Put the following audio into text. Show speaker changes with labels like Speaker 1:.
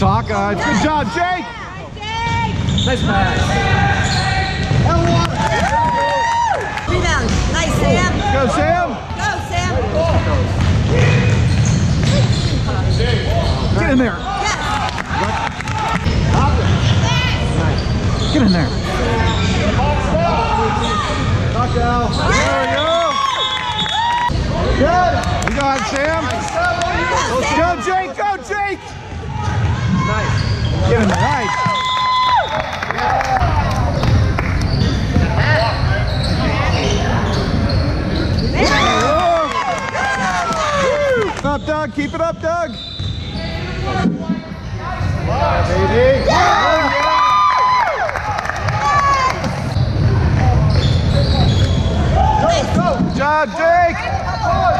Speaker 1: Taka. Uh, good job, Jake.
Speaker 2: Nice pass.
Speaker 3: Rebound. Nice, Sam.
Speaker 1: Go, Sam.
Speaker 3: Go, Sam.
Speaker 1: Get in there.
Speaker 3: Yes.
Speaker 1: Get in there. There we go. Good. You got it, Sam. Go, Jake. Go, Jake. Get in there. Nice. Keep it up, Doug. Keep it up, Doug. baby. Good job, Jake.